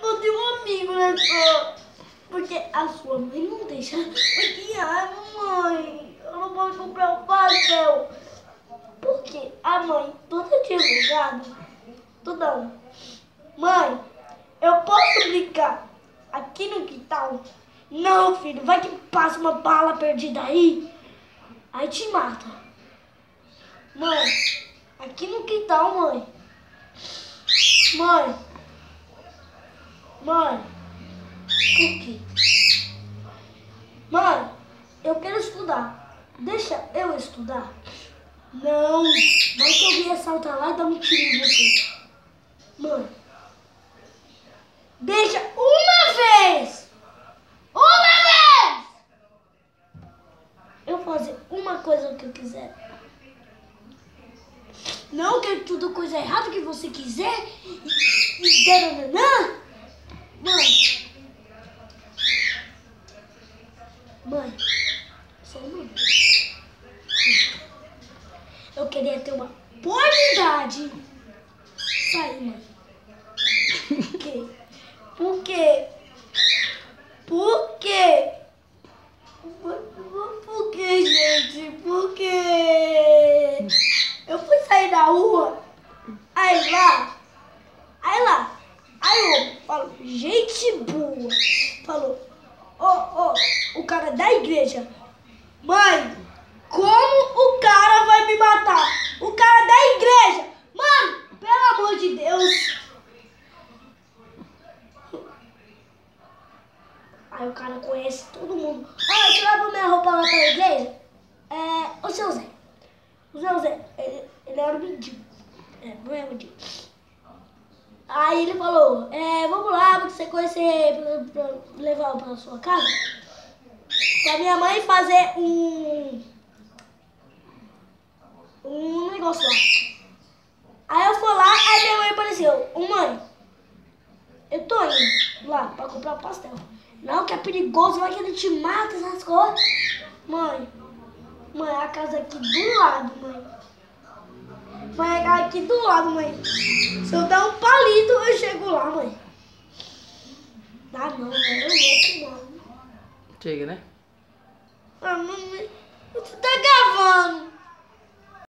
Não tem um amigo na escola. Porque a sua mãe não deixa. Porque, ai, mamãe, eu não posso comprar o pastel. Porque a mãe toda divulgada, tudão. Mãe, eu posso brincar aqui no quintal? Não, filho, vai que passa uma bala perdida aí, aí te mata. Mãe, aqui no quintal, mãe. Mãe. Mãe. Quê? Mãe, eu quero estudar. Deixa eu estudar. Não. Vai que eu ia saltar lá e dar um tiro em você. Mãe. Deixa uma vez. Uma vez. Eu fazer uma coisa que eu quiser. Não que tudo coisa errada que você quiser. E, e. Mãe. Mãe. Minuto. Eu queria ter uma oportunidade. Sai, mãe. Por quê? Por quê? Por quê? Por, quê, gente? Por quê? Eu fui sair da rua, aí lá, aí lá, aí falo, gente boa, falou, ó, ó, o cara da igreja, mãe, como o cara vai me matar? O cara da igreja, mano, pelo amor de Deus. Aí o cara conhece todo mundo. Ah, você leva minha roupa lá pra igreja? É, ô seu Zé. O seu Zé, ele, ele era um mendigo. É, não é mendigo. Aí ele falou, é, vamos lá pra você conhecer, pra, pra levar pra sua casa. Pra minha mãe fazer um. Um negócio lá. Aí eu fui lá, aí minha mãe apareceu. Ô mãe, eu tô indo lá pra comprar pastel. Não, que é perigoso, vai que ele te mata, essas coisas. Mãe, mãe, a casa aqui do lado, mãe. Aqui do lado, mãe. Se eu der um palito, eu chego lá, mãe. Dá não, mãe, eu louco, mano. Chega, né? Ah, mamãe, você tá gravando.